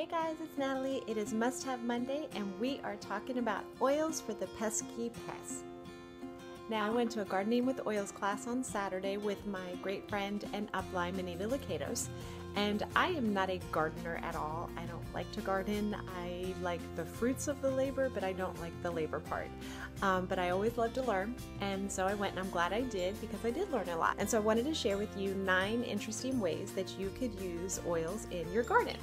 Hey guys, it's Natalie. It is Must Have Monday, and we are talking about oils for the pesky pests. Now, I went to a gardening with oils class on Saturday with my great friend and upline Manita Lakatos, and I am not a gardener at all. I don't like to garden. I like the fruits of the labor, but I don't like the labor part. Um, but I always love to learn, and so I went, and I'm glad I did because I did learn a lot. And so I wanted to share with you nine interesting ways that you could use oils in your garden.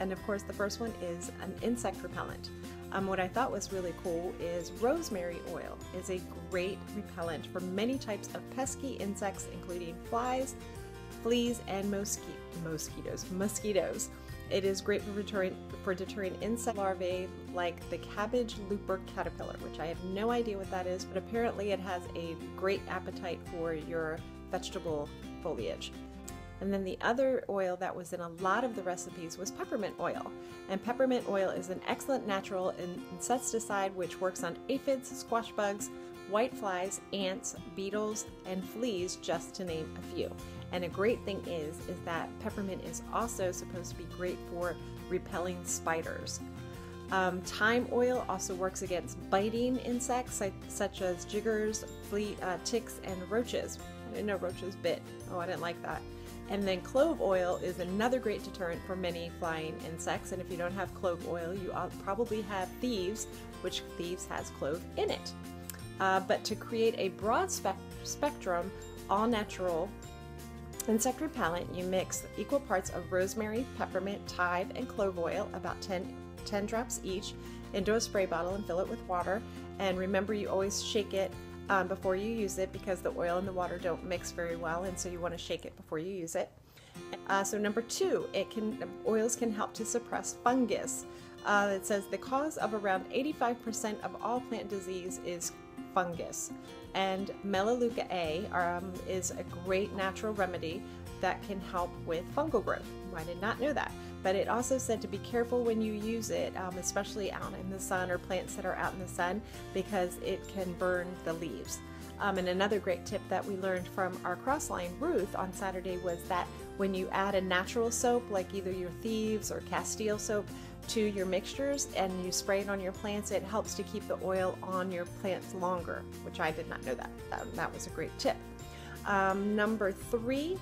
And of course, the first one is an insect repellent. Um, what I thought was really cool is rosemary oil is a great repellent for many types of pesky insects, including flies, fleas, and mosqui mosquitoes. Mosquitoes. It is great for deterring, for deterring insect larvae like the cabbage looper caterpillar, which I have no idea what that is, but apparently it has a great appetite for your vegetable foliage. And then the other oil that was in a lot of the recipes was peppermint oil. And peppermint oil is an excellent natural insecticide which works on aphids, squash bugs, white flies, ants, beetles, and fleas, just to name a few. And a great thing is, is that peppermint is also supposed to be great for repelling spiders. Um, thyme oil also works against biting insects such as jiggers, flea, uh, ticks, and roaches. I didn't know roaches bit. Oh, I didn't like that. And then clove oil is another great deterrent for many flying insects. And if you don't have clove oil, you probably have thieves, which thieves has clove in it. Uh, but to create a broad spe spectrum, all natural insect repellent, you mix equal parts of rosemary, peppermint, thyme, and clove oil, about 10, 10 drops each, into a spray bottle and fill it with water. And remember, you always shake it um, before you use it because the oil and the water don't mix very well and so you want to shake it before you use it. Uh, so number two, it can oils can help to suppress fungus. Uh, it says the cause of around 85% of all plant disease is fungus. And Melaleuca A um, is a great natural remedy that can help with fungal growth. I did not know that. But it also said to be careful when you use it, um, especially out in the sun or plants that are out in the sun, because it can burn the leaves. Um, and another great tip that we learned from our crossline Ruth on Saturday was that when you add a natural soap, like either your Thieves or Castile soap, to your mixtures and you spray it on your plants, it helps to keep the oil on your plants longer, which I did not know that. That, that was a great tip. Um, number three,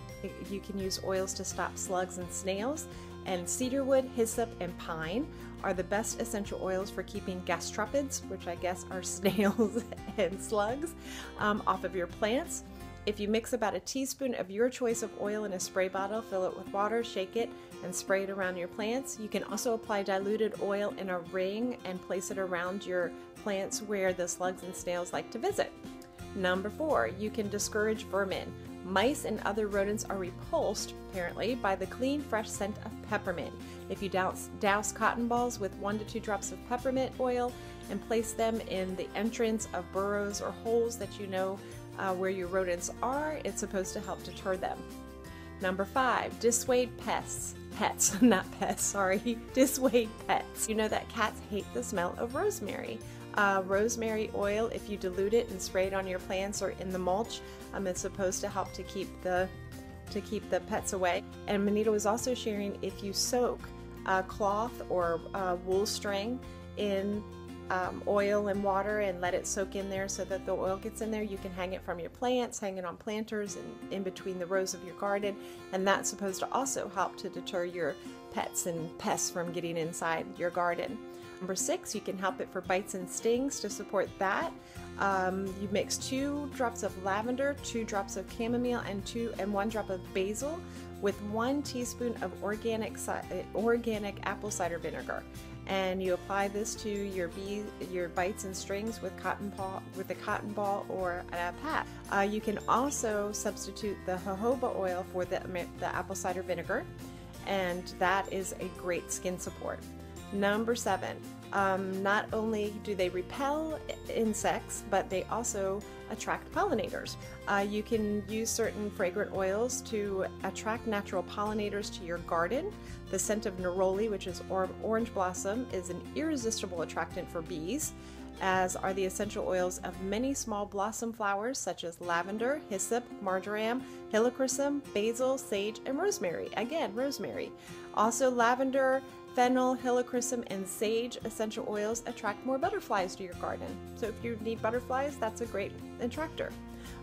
you can use oils to stop slugs and snails. And cedarwood, hyssop, and pine are the best essential oils for keeping gastropods, which I guess are snails and slugs, um, off of your plants. If you mix about a teaspoon of your choice of oil in a spray bottle, fill it with water, shake it, and spray it around your plants. You can also apply diluted oil in a ring and place it around your plants where the slugs and snails like to visit. Number four, you can discourage vermin. Mice and other rodents are repulsed, apparently, by the clean, fresh scent of peppermint. If you douse, douse, cotton balls with one to two drops of peppermint oil and place them in the entrance of burrows or holes that you know uh, where your rodents are, it's supposed to help deter them. Number five, dissuade pests. Pets, not pests, sorry. Dissuade pets. You know that cats hate the smell of rosemary. Uh, rosemary oil, if you dilute it and spray it on your plants or in the mulch, um, it's supposed to help to keep the to keep the pets away. And Manita was also sharing if you soak a cloth or a wool string in um, oil and water and let it soak in there so that the oil gets in there. You can hang it from your plants, hang it on planters and in between the rows of your garden, and that's supposed to also help to deter your pets and pests from getting inside your garden. Number six, you can help it for bites and stings to support that. Um, you mix two drops of lavender, two drops of chamomile, and two and one drop of basil with one teaspoon of organic organic apple cider vinegar. And you apply this to your bee, your bites and strings with cotton ball, with a cotton ball or a pat. Uh, you can also substitute the jojoba oil for the, the apple cider vinegar, and that is a great skin support. Number seven, um, not only do they repel insects, but they also attract pollinators. Uh, you can use certain fragrant oils to attract natural pollinators to your garden. The scent of neroli, which is or orange blossom, is an irresistible attractant for bees as are the essential oils of many small blossom flowers such as lavender, hyssop, marjoram, helichrysum, basil, sage, and rosemary. Again, rosemary. Also, lavender Fennel, helichrysum, and sage essential oils attract more butterflies to your garden. So if you need butterflies, that's a great attractor.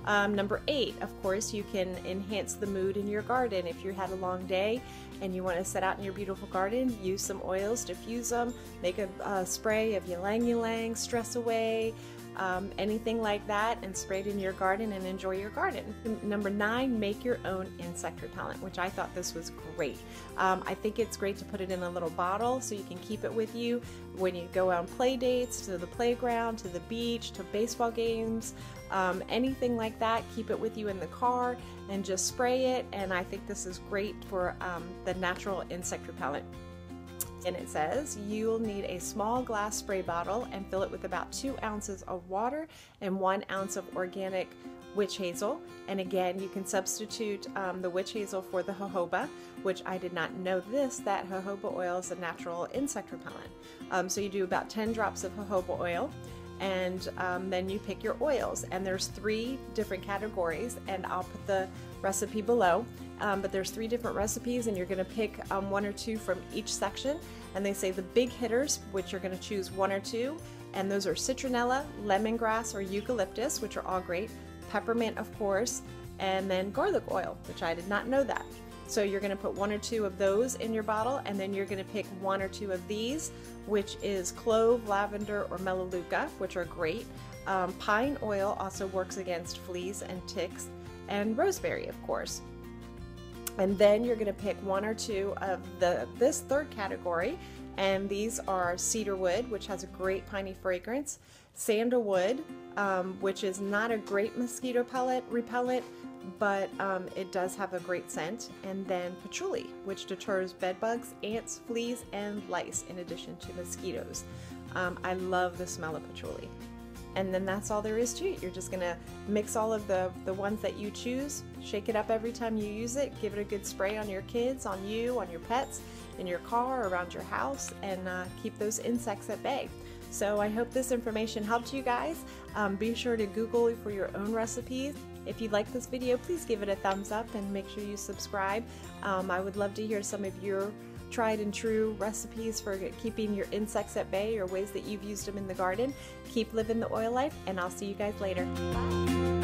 Um, number eight, of course, you can enhance the mood in your garden. If you had a long day and you want to set out in your beautiful garden, use some oils, diffuse them, make a, a spray of ylang ylang, stress away, um, anything like that and spray it in your garden and enjoy your garden. Number nine, make your own insect repellent, which I thought this was great. Um, I think it's great to put it in a little bottle so you can keep it with you when you go on play dates, to the playground, to the beach, to baseball games, um, anything like that. Keep it with you in the car and just spray it. And I think this is great for um, the natural insect repellent and it says you'll need a small glass spray bottle and fill it with about two ounces of water and one ounce of organic witch hazel. And again, you can substitute um, the witch hazel for the jojoba, which I did not know this, that jojoba oil is a natural insect repellent. Um, so you do about 10 drops of jojoba oil and um, then you pick your oils and there's three different categories and I'll put the recipe below um, but there's three different recipes and you're going to pick um, one or two from each section. And they say the big hitters which you're going to choose one or two and those are citronella lemongrass or eucalyptus which are all great. Peppermint of course and then garlic oil which i did not know that. So you're going to put one or two of those in your bottle and then you're going to pick one or two of these which is clove lavender or melaleuca which are great. Um, pine oil also works against fleas and ticks and rosemary of course and then you're going to pick one or two of the this third category and these are cedarwood which has a great piney fragrance sandalwood um, which is not a great mosquito pellet repellent but um, it does have a great scent and then patchouli which deters bed bugs ants fleas and lice in addition to mosquitoes. Um, i love the smell of patchouli and then that's all there is to it. You're just gonna mix all of the, the ones that you choose, shake it up every time you use it, give it a good spray on your kids, on you, on your pets, in your car, around your house, and uh, keep those insects at bay. So I hope this information helped you guys. Um, be sure to Google for your own recipes. If you like this video, please give it a thumbs up and make sure you subscribe. Um, I would love to hear some of your tried and true recipes for keeping your insects at bay or ways that you've used them in the garden. Keep living the oil life, and I'll see you guys later. Bye.